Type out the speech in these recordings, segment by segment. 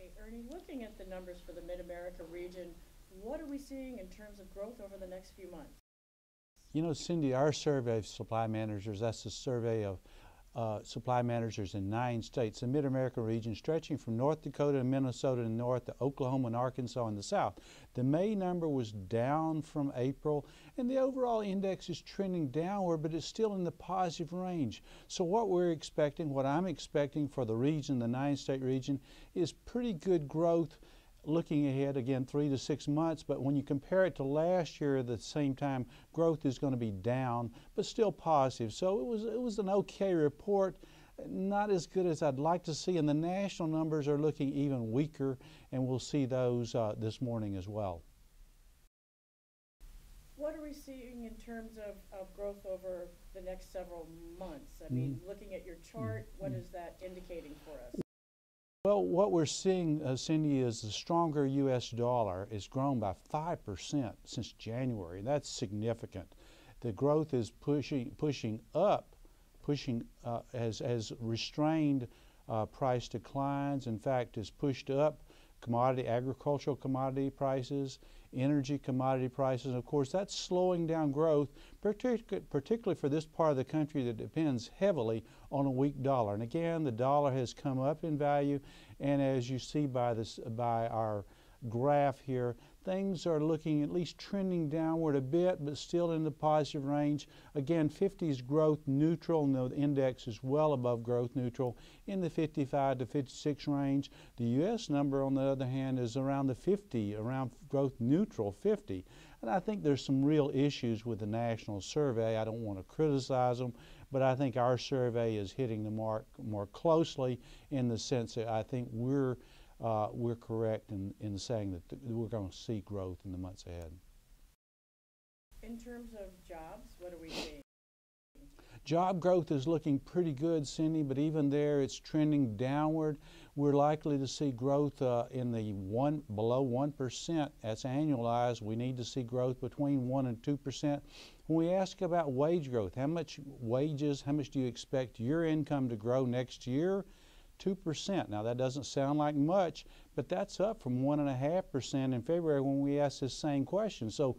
Okay, Ernie, looking at the numbers for the Mid-America region, what are we seeing in terms of growth over the next few months? You know, Cindy, our survey of supply managers, that's a survey of uh, supply managers in nine states, the Mid-American region stretching from North Dakota and Minnesota in the north to Oklahoma and Arkansas in the south. The May number was down from April and the overall index is trending downward but it's still in the positive range. So what we're expecting, what I'm expecting for the region, the nine state region, is pretty good growth looking ahead again three to six months but when you compare it to last year at the same time growth is going to be down but still positive so it was it was an okay report not as good as I'd like to see and the national numbers are looking even weaker and we'll see those uh, this morning as well. What are we seeing in terms of, of growth over the next several months? I mean, mm. looking at your chart, mm. what is that indicating for us? Well, what we're seeing, uh, Cindy, is the stronger U.S. dollar is grown by 5% since January. That's significant. The growth is pushing, pushing up, pushing, uh, has, has restrained uh, price declines. In fact, has pushed up commodity, agricultural commodity prices energy commodity prices. Of course, that's slowing down growth, particularly for this part of the country that depends heavily on a weak dollar. And again, the dollar has come up in value, and as you see by this, by our graph here, things are looking at least trending downward a bit, but still in the positive range. Again, 50 is growth neutral, and the index is well above growth neutral in the 55 to 56 range. The U.S. number, on the other hand, is around the 50, around growth neutral 50. And I think there's some real issues with the national survey. I don't want to criticize them, but I think our survey is hitting the mark more closely in the sense that I think we're uh, we're correct in, in saying that we're going to see growth in the months ahead. In terms of jobs, what are we seeing? Job growth is looking pretty good, Cindy, but even there it's trending downward. We're likely to see growth uh, in the one below 1%. That's annualized. We need to see growth between 1 and 2%. When we ask about wage growth, how much wages, how much do you expect your income to grow next year? 2%. Now that doesn't sound like much, but that's up from 1.5% in February when we asked this same question. So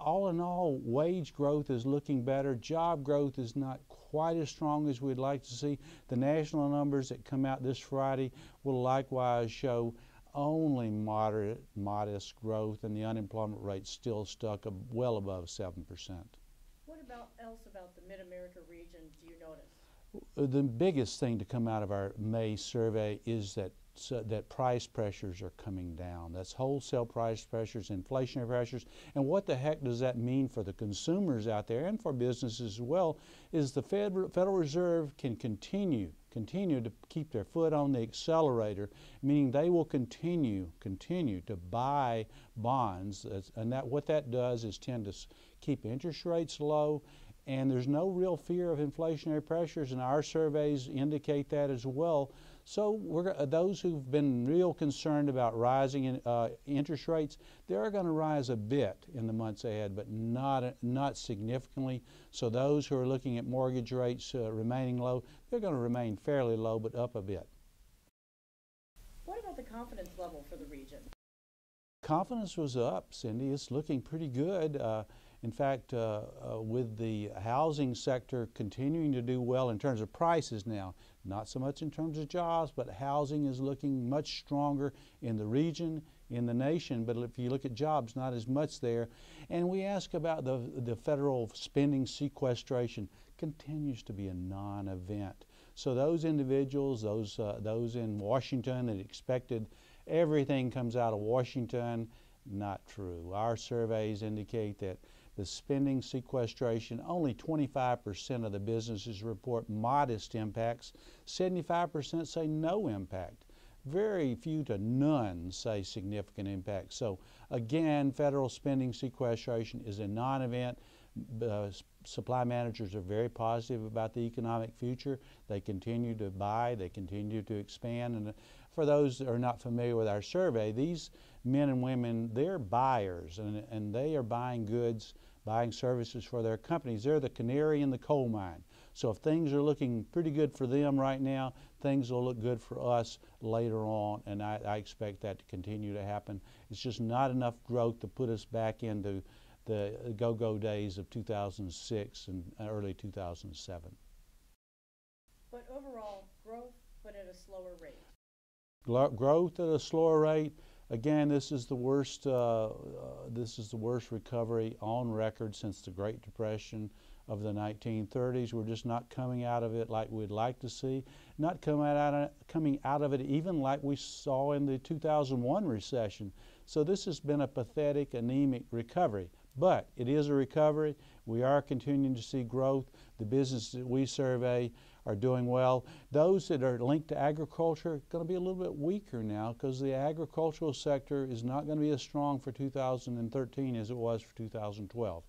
all in all, wage growth is looking better. Job growth is not quite as strong as we'd like to see. The national numbers that come out this Friday will likewise show only moderate, modest growth, and the unemployment rate still stuck well above 7%. What about else about the Mid-America region do you notice? Uh, the biggest thing to come out of our May survey is that so that price pressures are coming down. That's wholesale price pressures, inflationary pressures, and what the heck does that mean for the consumers out there and for businesses as well? Is the Federal Reserve can continue continue to keep their foot on the accelerator, meaning they will continue continue to buy bonds, and that what that does is tend to keep interest rates low and there's no real fear of inflationary pressures, and our surveys indicate that as well. So those who've been real concerned about rising in, uh, interest rates, they're going to rise a bit in the months ahead, but not, not significantly. So those who are looking at mortgage rates uh, remaining low, they're going to remain fairly low, but up a bit. What about the confidence level for the region? Confidence was up, Cindy. It's looking pretty good. Uh, in fact, uh, uh, with the housing sector continuing to do well in terms of prices now, not so much in terms of jobs, but housing is looking much stronger in the region, in the nation. But if you look at jobs, not as much there. And we ask about the, the federal spending sequestration continues to be a non-event. So those individuals, those, uh, those in Washington that expected everything comes out of Washington, not true. Our surveys indicate that the spending sequestration, only 25% of the businesses report modest impacts, 75% say no impact. Very few to none say significant impact. So again, federal spending sequestration is a non-event. Uh, supply managers are very positive about the economic future. They continue to buy, they continue to expand. And for those that are not familiar with our survey, these men and women, they're buyers and, and they are buying goods buying services for their companies. They're the canary in the coal mine. So if things are looking pretty good for them right now, things will look good for us later on, and I, I expect that to continue to happen. It's just not enough growth to put us back into the go-go days of 2006 and early 2007. But overall, growth, but at a slower rate. Growth at a slower rate. Again, this is the worst. Uh, uh, this is the worst recovery on record since the Great Depression of the 1930s. We're just not coming out of it like we'd like to see. Not coming out of, coming out of it even like we saw in the 2001 recession. So this has been a pathetic, anemic recovery. But it is a recovery. We are continuing to see growth. The businesses that we survey are doing well. Those that are linked to agriculture are going to be a little bit weaker now because the agricultural sector is not going to be as strong for 2013 as it was for 2012.